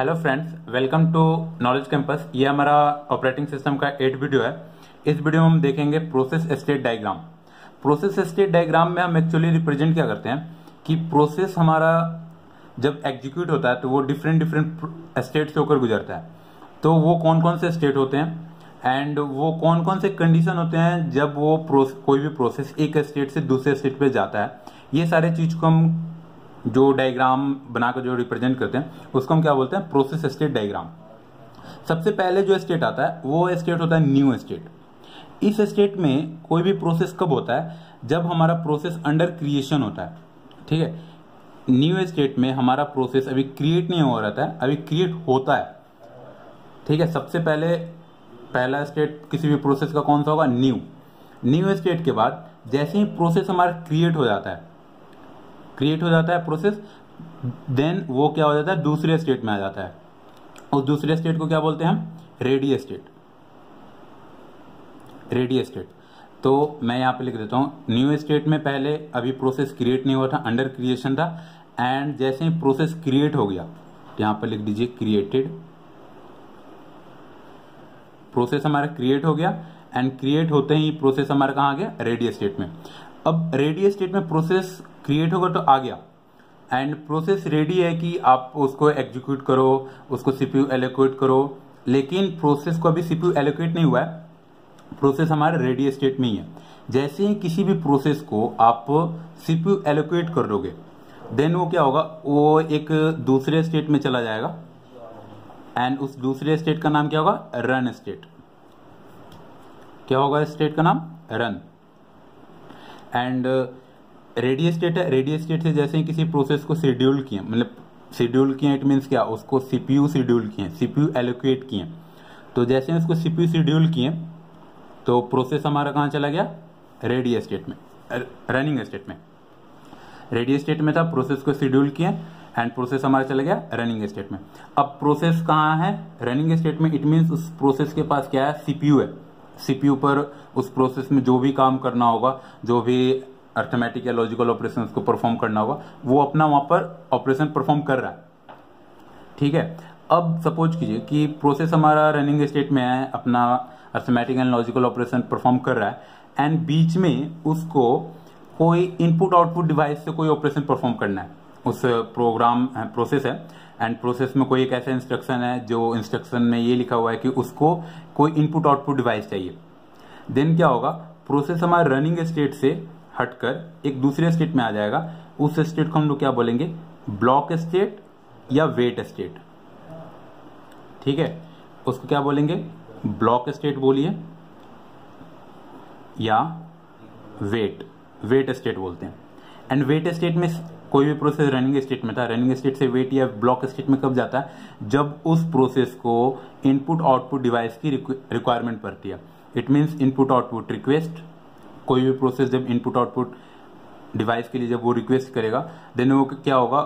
Hello friends welcome to Knowledge Campus ये हमारा operating system का एट वीडियो है। इस वीडियो में हम देखेंगे process state diagram process state diagram में हम एक्चुअली रिप्रेजेंट क्या करते हैं? कि प्रोसेस हमारा जब एग्जीक्यूट होता है तो वो डिफरेंट डिफरेंट स्टेट से होकर गुजरता है। तो वो कौन कौन से स्टेट होते हैं? एंड वो कौन कौन से कंडीशन होते हैं जब वो कोई भी प्रोसेस एक स्टेट से दूसरे स्टेट पर जाता है? ये सारे चीज़ को हम जो डायग्राम बनाकर जो रिप्रेजेंट करते हैं, उसको हम क्या बोलते हैं? प्रोसेस स्टेट डायग्राम सबसे पहले जो स्टेट आता है, वो स्टेट होता है न्यू स्टेट इस स्टेट में कोई भी प्रोसेस कब होता है? जब हमारा प्रोसेस अंडर क्रिएशन होता है. ठीक है? न्यू स्टेट में हमारा प्रोसेस अभी क्रिएट नहीं हो रहा है, अभी क्रिएट होता है. ठीक है? सबसे पहले, पहला स्टेट किसी भी प्रोसेस का कौन सा होगा? न्यू न्यू स्टेट के बाद जैसे ही प्रोसेस हमारा क्रिएट हो जाता है क्रिएट हो जाता है प्रोसेस देन वो क्या हो जाता है? दूसरे स्टेट में आ जाता है। उस दूसरे स्टेट को क्या बोलते हैं हम? रेडी स्टेट रेडी स्टेट तो मैं यहाँ पे लिख देता हूँ न्यू स्टेट में पहले अभी प्रोसेस क्रिएट नहीं हुआ था अंडर क्रिएशन था एंड जैसे ही प्रोसेस क्रिएट हो गया तो यहाँ पर लिख दीजिए क्रिएटेड प्रोसेस हमारा क्रिएट हो गया एंड क्रिएट होते ही प्रोसेस हमारा कहा गया? रेडी स्टेट में। अब रेडी स्टेट में प्रोसेस क्रिएट होगा तो आ गया। एंड प्रोसेस रेडी है कि आप उसको एग्जीक्यूट करो, उसको सीपीयू एलोकेट करो, लेकिन प्रोसेस को अभी सीपीयू एलोकेट नहीं हुआ है। प्रोसेस हमारे रेडी स्टेट में ही है। जैसे ही किसी भी प्रोसेस को आप सीपीयू एलोकेट कर दोगे देन वो क्या होगा? वो एक दूसरे स्टेट में चला जाएगा। एंड उस दूसरे स्टेट का नाम क्या होगा? रन स्टेट क्या होगा स्टेट का नाम? रन एंड रेडियो स्टेट है रेडियो स्टेट से जैसे ही किसी प्रोसेस को शेड्यूल किए मतलब शेड्यूल किए इट मीन्स क्या? उसको सीपीयू शेड्यूल किए सीपीयू एलोकेट किए। तो जैसे ही उसको सीपीयू शेड्यूल किए तो प्रोसेस हमारा कहाँ चला गया? रेडियो स्टेट में रनिंग स्टेट में। रेडियो स्टेट में था प्रोसेस को शेड्यूल किए एंड प्रोसेस हमारा चला गया रनिंग स्टेट में। अब प्रोसेस कहाँ है? रनिंग स्टेट में इट मीन्स उस प्रोसेस के पास क्या है? सीपीयू है। सीपीयू पर उस प्रोसेस में जो भी काम करना होगा, जो भी अर्थमेटिक या लॉजिकल ऑपरेशन को परफॉर्म करना होगा, वो अपना वहाँ पर ऑपरेशन परफॉर्म कर रहा है। ठीक है? अब सपोज़ कीजिए कि प्रोसेस हमारा रनिंग स्टेट में है, अपना arithmetic and logical operation perform कर रहा है एंड बीच में उसको कोई इनपुट आउटपुट डिवाइस से कोई ऑपरेशन परफॉर्म करना है। उस प्रोग्राम प्रोसेस है। एंड प्रोसेस में कोई एक ऐसा इंस्ट्रक्शन है जो इंस्ट्रक्शन में ये लिखा हुआ है कि उसको कोई इनपुट आउटपुट डिवाइस चाहिए। देन क्या होगा? प्रोसेस हमारे रनिंग स्टेट से हटकर एक दूसरे स्टेट में आ जाएगा। उस स्टेट को हम लोग क्या बोलेंगे? ब्लॉक स्टेट या वेट स्टेट ठीक है? उसको क्या बोलेंगे? ब्लॉक स्टेट बोलिए। या वेट वेट स्टेट बोलते हैं। एंड वेट स्टेट में कोई भी प्रोसेस रनिंग स्टेट में था रनिंग स्टेट से वेट या ब्लॉक स्टेट में कब जाता है जब उस प्रोसेस को इनपुट आउटपुट डिवाइस की रिक्वायरमेंट पड़ती है it means input output request कोई भी प्रोसेस जब इनपुट आउटपुट डिवाइस के लिए जब वो रिक्वेस्ट करेगा देन वो क्या होगा?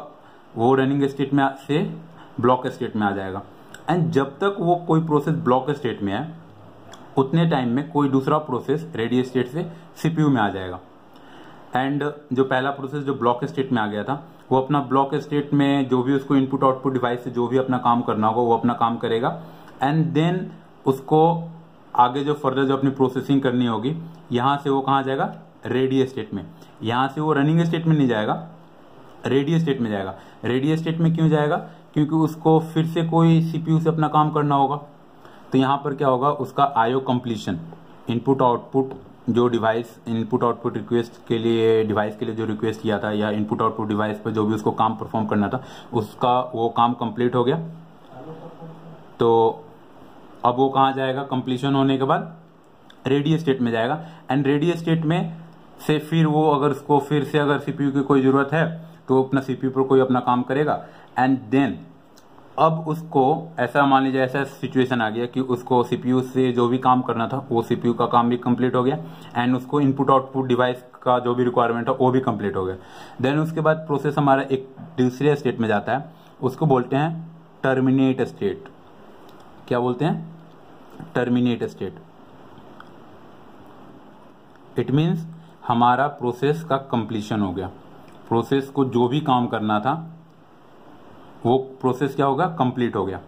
वो रनिंग स्टेट में से ब्लॉक स्टेट में आ जाएगा। एंड जब तक वो कोई प्रोसेस ब्लॉक स्टेट में है, उतने टाइम में कोई दूसरा प्रोसेस रेडी स्टेट से सीपीयू में आ जाएगा। एंड जो पहला प्रोसेस जो ब्लॉक स्टेट में आ गया था, वो अपना ब्लॉक स्टेट में जो भी उसको इनपुट आउटपुट डिवाइस से जो भी अपना काम करना होगा, वो अपना काम करेगा। एंड देन उसको आगे जो फर्दर जो अपनी प्रोसेसिंग करनी होगी, यहाँ से वो कहा जाएगा? रेडियो स्टेट में। यहाँ से वो रनिंग स्टेट में नहीं जाएगा रेडियो स्टेट में जाएगा। रेडियो स्टेट में क्यों जाएगा? क्योंकि उसको फिर से कोई सीपीयू से अपना काम करना होगा। तो यहाँ पर क्या होगा? उसका I O completion input output जो डिवाइस इनपुट आउटपुट रिक्वेस्ट के लिए डिवाइस के लिए जो रिक्वेस्ट किया था या इनपुट आउटपुट डिवाइस पर जो भी उसको काम परफॉर्म करना था, उसका वो काम कंप्लीट हो गया। तो अब वो कहाँ जाएगा? कंप्लीशन होने के बाद रेडियो स्टेट में जाएगा। एंड रेडियो स्टेट में से फिर वो अगर उसको फिर से अगर सीपीयू की कोई ज़रूरत है तो अपना सीपीयू पर कोई अपना काम करेगा। एंड देन अब उसको, ऐसा मान लीजिए, ऐसा सिचुएशन आ गया कि उसको सीपीयू से जो भी काम करना था, वो सीपीयू का काम भी कंप्लीट हो गया एंड उसको इनपुट आउटपुट डिवाइस का जो भी रिक्वायरमेंट है वो भी कंप्लीट हो गया। देन उसके बाद प्रोसेस हमारा एक दूसरे स्टेट में जाता है। उसको बोलते हैं टर्मिनेट स्टेट क्या बोलते हैं? टर्मिनेट स्टेट इट मीन्स हमारा प्रोसेस का कंप्लीशन हो गया। प्रोसेस को जो भी काम करना था वो प्रोसेस क्या होगा? कंप्लीट हो गया।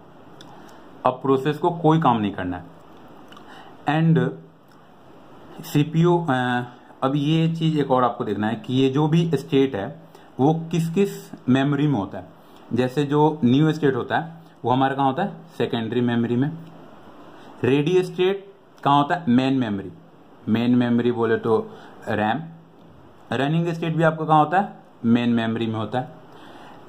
अब प्रोसेस को कोई काम नहीं करना है। एंड सीपीयू अब ये चीज़ एक और आपको देखना है कि ये जो भी स्टेट है, वो किस किस मेमोरी में होता है? जैसे जो न्यू स्टेट होता है, वो हमारे कहाँ होता है? सेकेंडरी मेमोरी में। रेडी स्टेट कहाँ होता है? मेन मेमोरी मेन मेमोरी बोले तो रैम रनिंग स्टेट भी आपका कहाँ होता है? मेन मेमोरी में होता है।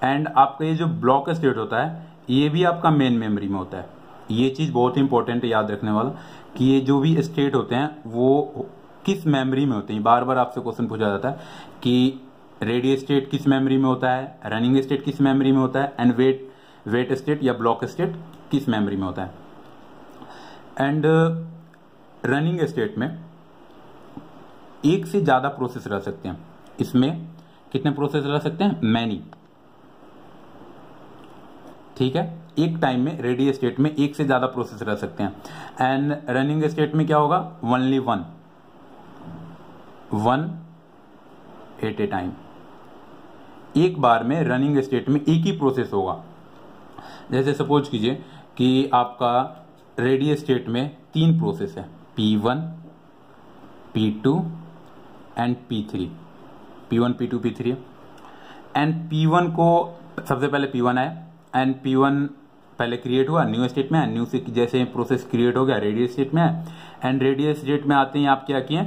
एंड आपका ये जो ब्लॉक स्टेट होता है, ये भी आपका मेन मेमोरी में होता है। ये चीज़ बहुत ही इंपॉर्टेंट है, याद रखने वाला, कि ये जो भी स्टेट होते हैं, वो किस मेमोरी में होते हैं। बार बार आपसे क्वेश्चन पूछा जाता है कि रेडियो स्टेट किस मेमोरी में होता है रनिंग स्टेट किस मेमोरी में होता है एंड वेट वेट स्टेट या ब्लॉक स्टेट किस मेमोरी में होता है। एंड रनिंग स्टेट में एक से ज़्यादा प्रोसेस रह सकते हैं। इसमें कितने प्रोसेस रह सकते हैं? मैनी ठीक है? एक टाइम में रेडी स्टेट में एक से ज़्यादा प्रोसेस रह सकते हैं। एंड रनिंग स्टेट में क्या होगा? Only one one at a time एक बार में रनिंग स्टेट में एक ही प्रोसेस होगा। जैसे सपोज़ कीजिए कि आपका रेडी स्टेट में तीन प्रोसेस है। P one P two and P three P one P two P three and P one को, सबसे पहले पी वन आया। एंड पी वन पहले क्रिएट हुआ न्यू स्टेट में न्यू से जैसे प्रोसेस क्रिएट हो गया रेडियस स्टेट में एंड रेडियस स्टेट में आते ही आप क्या किए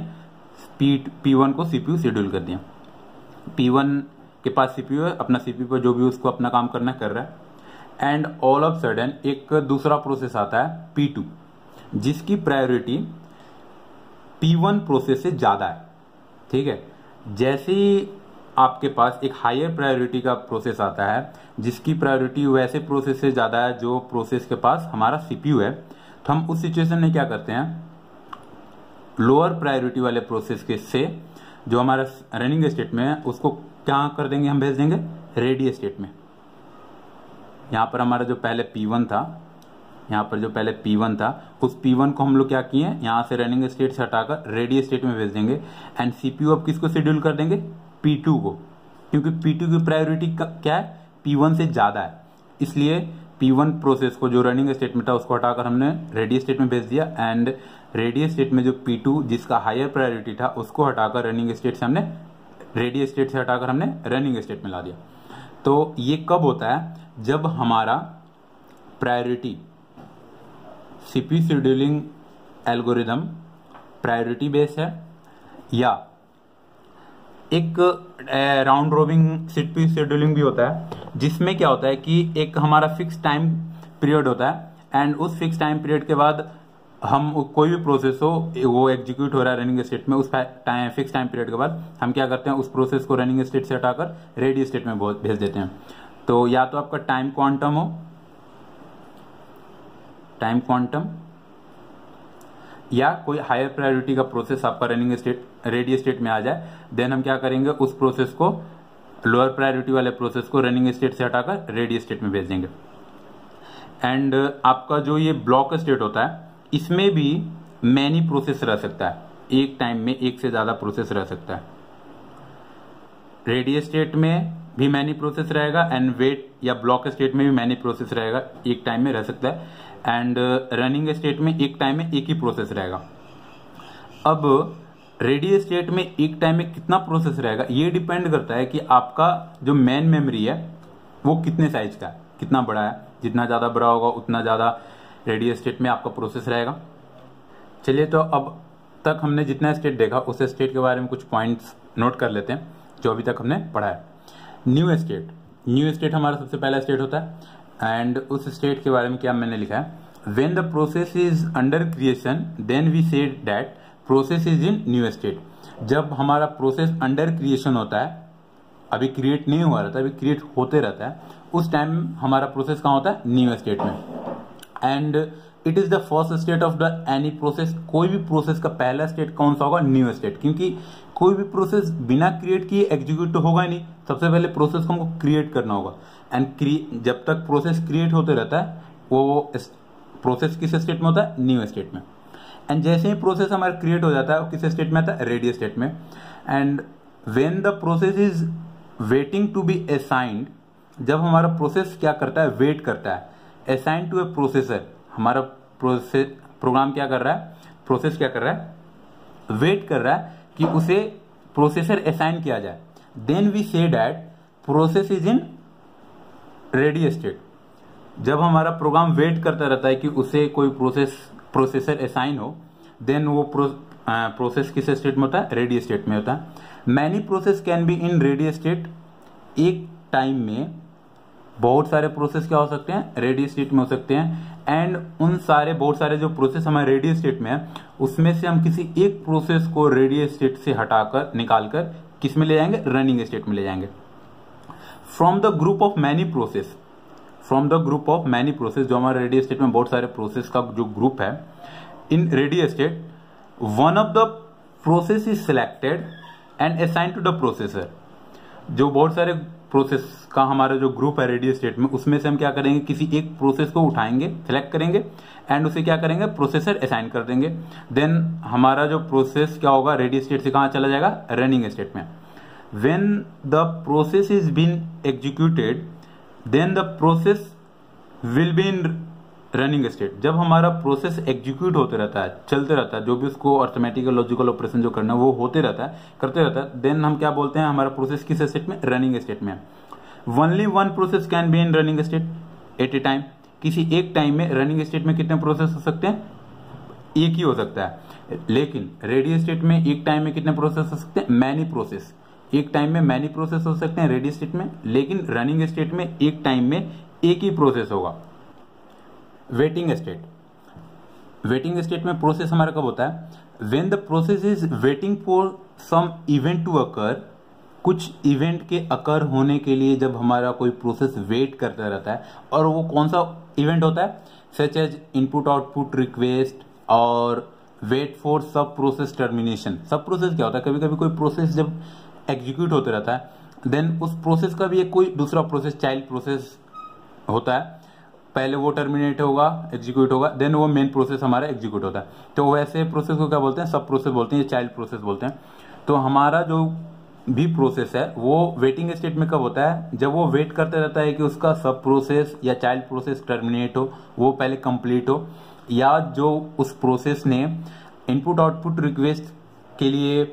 पी पी वन को सीपीयू शेड्यूल कर दिया पी वन के पास सीपीयू है, अपना सीपीयू पर जो भी उसको अपना काम करना कर रहा है। एंड ऑल ऑफ़ सडन एक दूसरा प्रोसेस आता है पी टू जिसकी प्रायोरिटी पी वन प्रोसेस से ज़्यादा है। ठीक है? जैसे आपके पास एक हायर प्रायोरिटी का प्रोसेस आता है, जिसकी प्रायोरिटी वैसे प्रोसेस से ज़्यादा है जो प्रोसेस के पास हमारा सीपीयू है। तो हम उस सिचुएशन में क्या करते हैं? लोअर प्रायोरिटी वाले प्रोसेस के से जो हमारा रनिंग स्टेट में है, उसको क्या कर देंगे, हम भेज देंगे? रेडी स्टेट में। यहाँ पर हमारा जो पहले P1 था, यहाँ पर जो पहले P1 था, उस P1 को हम लोग क्या किए यहाँ से रनिंग स्टेट से हटाकर रेडी स्टेट में भेज देंगे। एंड सीपीयू अब किसको शेड्यूल कर देंगे? P2 को, क्योंकि P2 की प्रायोरिटी क्या है? P1 से ज़्यादा है। इसलिए P1 प्रोसेस को, जो रनिंग स्टेट में था, उसको हटाकर हमने रेडी स्टेट में भेज दिया। एंड रेडी स्टेट में जो P2 जिसका हायर प्रायोरिटी था, उसको हटाकर रनिंग स्टेट से हमने रेडी स्टेट से हटाकर हमने रनिंग स्टेट में ला दिया। तो ये कब होता है? जब हमारा priority CP scheduling algorithm priority base है, या एक राउंड रोबिंग सीपी शेड्यूलिंग भी होता है, जिसमें क्या होता है कि एक हमारा फिक्स टाइम पीरियड होता है एंड उस फिक्स टाइम पीरियड के बाद हम कोई भी प्रोसेस हो, वो एग्जीक्यूट हो रहा है रनिंग स्टेट में, उस टाइम फिक्स टाइम पीरियड के बाद, हम क्या करते हैं, उस प्रोसेस को रनिंग स्टेट से हटाकर रेडी स्टेट में भेज देते हैं। तो या तो आपका टाइम क्वांटम हो टाइम क्वांटम या कोई हायर प्रायोरिटी का प्रोसेस आपका रनिंग स्टेट रेडी स्टेट में आ जाए देन हम क्या करेंगे, उस प्रोसेस को लोअर प्रायोरिटी वाले प्रोसेस को रनिंग स्टेट से हटाकर रेडी स्टेट में भेज देंगे एंड आपका जो ये ब्लॉक स्टेट होता है, इसमें भी मैनी प्रोसेस रह सकता है। एक टाइम में एक से ज़्यादा प्रोसेस रह सकता है। रेडियो स्टेट में भी मैनी प्रोसेस रहेगा एंड वेट या ब्लॉक स्टेट में भी मैनी प्रोसेस रहेगा, एक टाइम में रह सकता है। एंड रनिंग स्टेट में एक टाइम में एक ही प्रोसेस रहेगा। अब रेडियो स्टेट में एक टाइम में कितना प्रोसेस रहेगा, ये डिपेंड करता है कि आपका जो मेन मेमोरी है, वो कितने साइज़ का है, कितना बड़ा है। जितना ज़्यादा बड़ा होगा, उतना ज़्यादा रेडियो स्टेट में आपका प्रोसेस रहेगा। चलिए तो अब तक हमने जितना स्टेट देखा, उस स्टेट के बारे में कुछ पॉइंट्स नोट कर लेते हैं, जो अभी तक हमने पढ़ा है। न्यू स्टेट न्यू स्टेट हमारा सबसे पहला स्टेट होता है। एंड उस स्टेट के बारे में क्या मैंने लिखा है? When the process is under creation then we say that process is in new state जब हमारा प्रोसेस अंडर क्रिएशन होता है, अभी क्रिएट नहीं हुआ रहता, अभी क्रिएट होते रहता है, उस टाइम हमारा प्रोसेस कहाँ होता है? न्यू स्टेट में. And it is the first state of the any process कोई भी प्रोसेस का पहला स्टेट कौन सा होगा? न्यू स्टेट क्योंकि कोई भी प्रोसेस बिना क्रिएट किए एग्जीक्यूट तो होगा ही नहीं. सबसे पहले प्रोसेस को हमको क्रिएट करना होगा. एंड जब तक प्रोसेस क्रिएट होते रहता है, वो प्रोसेस किस स्टेट में होता है? न्यू स्टेट में। एंड जैसे ही प्रोसेस हमारा क्रिएट हो जाता है, वो किस स्टेट में आता है? रेडियो स्टेट में। And when the process is waiting to be assigned जब हमारा प्रोसेस क्या करता है? वेट करता है। असाइन टू ए प्रोसेसर हमारा प्रोसेस प्रोग्राम क्या कर रहा है? प्रोसेस क्या कर रहा है? वेट कर रहा है कि उसे प्रोसेसर असाइन किया जाए। Then we say that process is in ready state. जब हमारा प्रोग्राम वेट करता रहता है कि उसे कोई प्रोसेस प्रोसेसर असाइन हो देन वो प्रो, आ, प्रोसेस किस स्टेट में होता है? रेडी स्टेट में होता है। Many process can be in ready state एक टाइम में बहुत सारे प्रोसेस क्या हो सकते हैं? रेडी स्टेट में हो सकते हैं। एंड उन सारे बहुत सारे जो प्रोसेस हमारे रेडी स्टेट में है उसमें से हम किसी एक प्रोसेस को रेडी स्टेट से हटाकर निकालकर किसमें ले जाएँगे? रनिंग स्टेट में ले जाएँगे। From the group of many process from the group of many process जो हमारे रेडी स्टेट में बहुत सारे प्रोसेस का जो ग्रुप है in ready state one of the process is selected and assign to the processor जो बहुत सारे प्रोसेस का हमारा जो ग्रुप है रेडियो स्टेट में, उसमें से हम क्या करेंगे? किसी एक प्रोसेस को उठाएँगे सेलेक्ट करेंगे एंड उसे क्या करेंगे? प्रोसेसर असाइन कर देंगे। देन हमारा जो प्रोसेस क्या होगा? रेडियो स्टेट से कहाँ चला जाएगा? रनिंग स्टेट में। When the process is been executed then the process will be in running state जब हमारा प्रोसेस एग्जीक्यूट होते रहता है, चलते रहता है, जो भी उसको अर्थमेटिकल लॉजिकल ऑपरेशन जो करना है, वो होते रहता है, करते रहता है देन हम क्या बोलते हैं, हमारा प्रोसेस किस स्टेट में? रनिंग स्टेट में only one process can be in running state at a time किसी एक टाइम में रनिंग स्टेट में कितने प्रोसेस हो सकते हैं? एक ही हो सकता है। लेकिन रेडियो स्टेट में एक टाइम में कितने प्रोसेस हो सकते हैं? मैनी प्रोसेस एक टाइम में मैनी प्रोसेस हो सकते हैं रेडी स्टेट में, लेकिन रनिंग स्टेट में एक टाइम में एक ही प्रोसेस होगा। वेटिंग स्टेट वेटिंग स्टेट में प्रोसेस हमारा कब होता है? When the process is waiting for some event to occur कुछ इवेंट के अकर होने के लिए जब हमारा कोई प्रोसेस वेट करता रहता है, और वो कौन सा इवेंट होता है? Such as input output request और wait for sub process termination sub process क्या होता है? कभी कभी कोई प्रोसेस जब एग्जीक्यूट होते रहता है देन उस प्रोसेस का भी एक कोई दूसरा प्रोसेस चाइल्ड प्रोसेस होता है। पहले वो टर्मिनेट होगा एग्जीक्यूट होगा देन वो मेन प्रोसेस हमारा एग्जीक्यूट होता है। तो वैसे प्रोसेस को क्या बोलते हैं? सब प्रोसेस बोलते हैं चाइल्ड प्रोसेस बोलते हैं। तो हमारा जो भी प्रोसेस है, वो वेटिंग स्टेट में कब होता है? जब वो वेट करते रहता है कि उसका सब प्रोसेस या चाइल्ड प्रोसेस टर्मिनेट हो, वो पहले कंप्लीट हो, या जो उस प्रोसेस ने इनपुट आउटपुट रिक्वेस्ट के लिए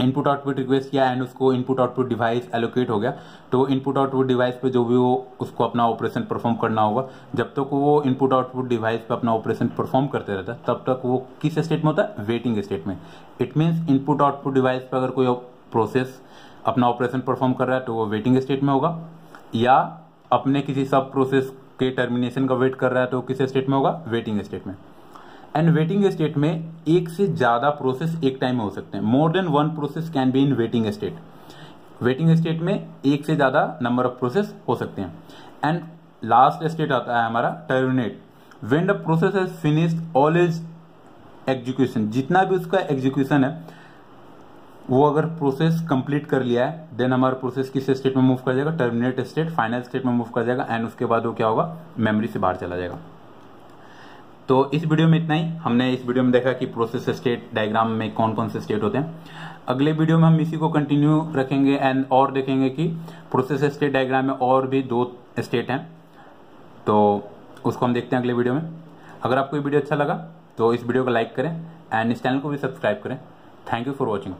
इनपुट आउटपुट रिक्वेस्ट किया एंड उसको इनपुट आउटपुट डिवाइस एलोकेट हो गया। तो इनपुट आउटपुट डिवाइस पे जो भी वो, उसको अपना ऑपरेशन परफॉर्म करना होगा। जब तक वो इनपुट आउटपुट डिवाइस पे अपना ऑपरेशन परफॉर्म करते रहता है, तब तक वो किस स्टेट में होता है? वेटिंग स्टेट में। It means input output device पर अगर कोई प्रोसेस अपना ऑपरेशन परफॉर्म कर रहा है तो वो वेटिंग स्टेट में होगा। या अपने किसी सब प्रोसेस के टर्मिनेशन का वेट कर रहा है तो किस स्टेट में होगा? वेटिंग स्टेट में। एंड वेटिंग स्टेट में एक से ज़्यादा प्रोसेस एक टाइम में हो सकते हैं। More than one process can be in waiting state waiting state में एक से ज़्यादा नंबर ऑफ़ प्रोसेस हो सकते हैं। एंड लास्ट स्टेट आता है हमारा terminate when the process has finished all its execution जितना भी उसका एग्जीक्यूशन है, वो अगर प्रोसेस कंप्लीट कर लिया है देन हमारा प्रोसेस किस स्टेट में मूव कर जाएगा? टर्मिनेट स्टेट फाइनल स्टेट में मूव कर जाएगा। एंड उसके बाद वो क्या होगा? मेमोरी से बाहर चला जाएगा। तो इस वीडियो में इतना ही। हमने इस वीडियो में देखा कि प्रोसेस स्टेट डायग्राम में कौन कौन से स्टेट होते हैं। अगले वीडियो में हम इसी को कंटिन्यू रखेंगे एंड और देखेंगे कि प्रोसेस स्टेट डायग्राम में और भी दो स्टेट हैं। तो उसको हम देखते हैं अगले वीडियो में। अगर आपको ये वीडियो अच्छा लगा तो इस वीडियो को लाइक करें एंड इस चैनल को भी सब्सक्राइब करें। Thank you for watching